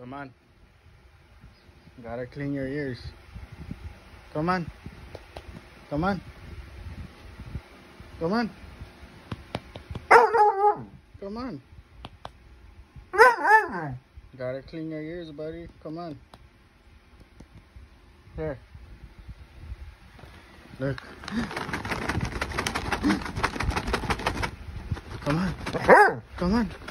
Come on. Gotta clean your ears. Come on. Come on. Come on. Come on. Gotta clean your ears, buddy. Come on. Here. Look. Come on. Come on.